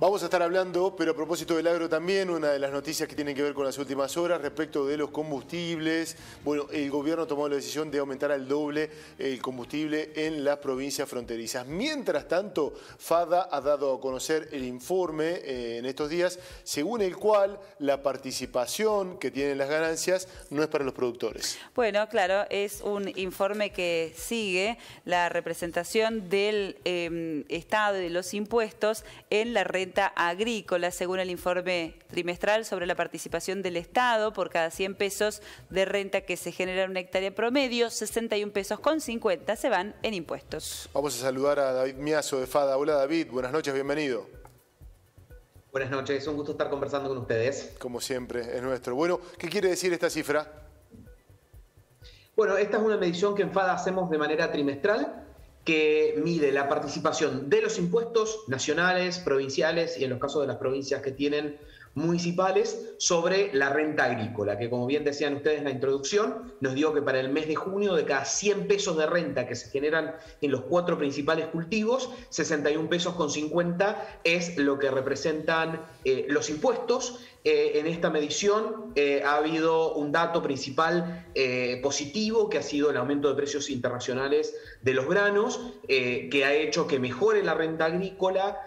Vamos a estar hablando, pero a propósito del agro también, una de las noticias que tienen que ver con las últimas horas respecto de los combustibles. Bueno, el gobierno tomó la decisión de aumentar al doble el combustible en las provincias fronterizas. Mientras tanto, FADA ha dado a conocer el informe eh, en estos días, según el cual la participación que tienen las ganancias no es para los productores. Bueno, claro, es un informe que sigue la representación del eh, Estado y de los impuestos en la renta agrícola, según el informe trimestral sobre la participación del Estado por cada 100 pesos de renta que se genera en una hectárea promedio, 61 pesos con 50 se van en impuestos. Vamos a saludar a David Miazo de FADA. Hola David, buenas noches, bienvenido. Buenas noches, un gusto estar conversando con ustedes. Como siempre, es nuestro. Bueno, ¿qué quiere decir esta cifra? Bueno, esta es una medición que en FADA hacemos de manera trimestral que mide la participación de los impuestos nacionales, provinciales y en los casos de las provincias que tienen municipales sobre la renta agrícola, que como bien decían ustedes en la introducción, nos dio que para el mes de junio de cada 100 pesos de renta que se generan en los cuatro principales cultivos, 61 pesos con 50 es lo que representan eh, los impuestos eh, en esta medición eh, ha habido un dato principal eh, positivo, que ha sido el aumento de precios internacionales de los granos, que ha hecho que mejore la renta agrícola,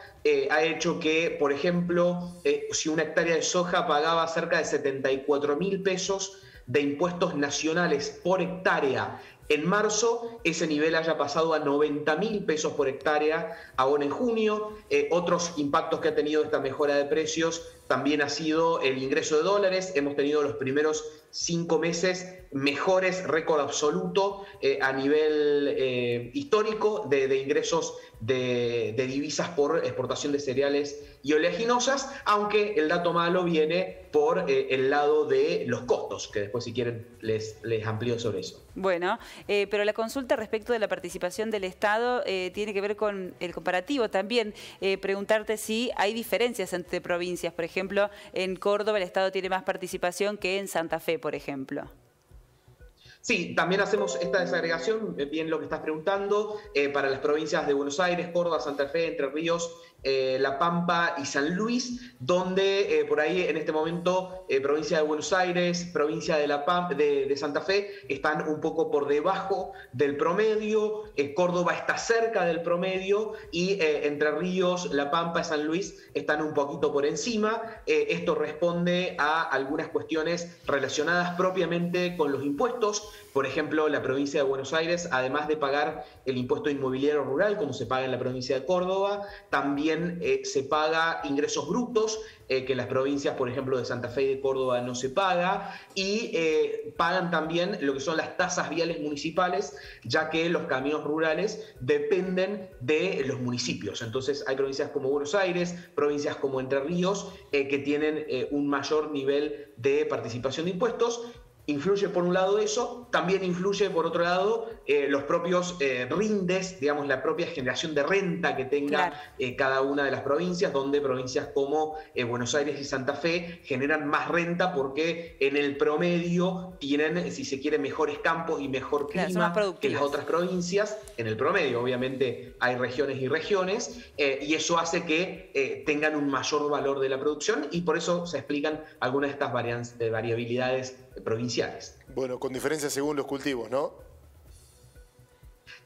ha hecho que, por ejemplo, si una hectárea de soja pagaba cerca de 74 mil pesos de impuestos nacionales por hectárea en marzo ese nivel haya pasado a 90 mil pesos por hectárea ahora en junio. otros impactos que ha tenido esta mejora de precios también ha sido el ingreso de dólares. Hemos tenido los primeros cinco meses mejores, récord absoluto eh, a nivel eh, histórico de, ingresos de, divisas por exportación de cereales y oleaginosas, aunque el dato malo viene por eh, el lado de los costos, que después si quieren les, les amplío sobre eso. Bueno, pero la consulta respecto de la participación del Estado tiene que ver con el comparativo también. preguntarte si hay diferencias entre provincias, por ejemplo, en Córdoba el Estado tiene más participación que en Santa Fe, por ejemplo. Sí, también hacemos esta desagregación, eh, bien lo que estás preguntando, eh, para las provincias de Buenos Aires, Córdoba, Santa Fe, Entre Ríos eh, La Pampa y San Luis, donde eh, por ahí en este momento eh, provincia de Buenos Aires, provincia de, la de, Santa Fe están un poco por debajo del promedio, Córdoba está cerca del promedio y Entre Ríos, La Pampa y San Luis están un poquito por encima. esto responde a algunas cuestiones relacionadas propiamente con los impuestos. Por ejemplo, la provincia de Buenos Aires, además de pagar el impuesto inmobiliario rural, como se paga en la provincia de Córdoba, también eh, se paga ingresos brutos, eh, que las provincias, por ejemplo, de Santa Fe y de Córdoba no se paga, y eh, pagan también lo que son las tasas viales municipales, ya que los caminos rurales dependen de los municipios. Entonces hay provincias como Buenos Aires, provincias como Entre Ríos, que tienen un mayor nivel de participación de impuestos Influye por un lado eso, también influye por otro lado eh, los propios eh, rindes, digamos, la propia generación de renta que tenga eh, cada una de las provincias, donde provincias como Buenos Aires y Santa Fe generan más renta porque en el promedio tienen, si se quiere, mejores campos y mejor clima que las otras provincias. En el promedio, obviamente, hay regiones y regiones, y eso hace que tengan un mayor valor de la producción y por eso se explican algunas de estas variabilidades provinciales. Bueno, con diferencia según los cultivos, ¿no?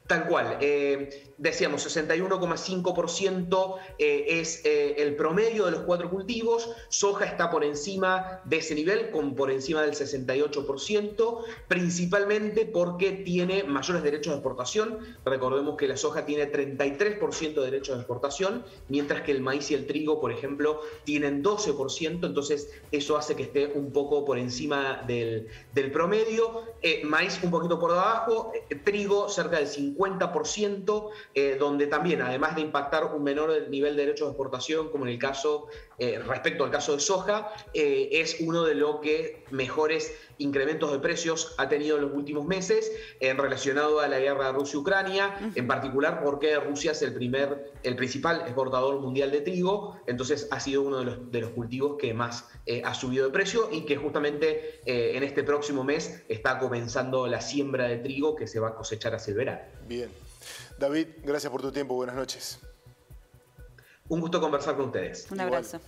Tal cual. Eh, decíamos, 61,5% eh, es eh, el promedio de los cuatro cultivos. Soja está por encima de ese nivel, con por encima del 68%, principalmente porque tiene mayores derechos de exportación. Recordemos que la soja tiene 33% de derechos de exportación, mientras que el maíz y el trigo, por ejemplo, tienen 12%. Entonces, eso hace que esté un poco por encima del, del promedio. maíz un poquito por debajo, trigo cerca del 50%. 50%, eh, donde también, además de impactar un menor nivel de derechos de exportación, como en el caso, eh, respecto al caso de soja, eh, es uno de los que mejores incrementos de precios ha tenido en los últimos meses en relacionado a la guerra de Rusia-Ucrania, en particular porque Rusia es el primer, el principal exportador mundial de trigo, entonces ha sido uno de los, de los cultivos que más ha subido de precio y que justamente en este próximo mes está comenzando la siembra de trigo que se va a cosechar hacia el verano. Bien. David, gracias por tu tiempo. Buenas noches. Un gusto conversar con ustedes. Un abrazo.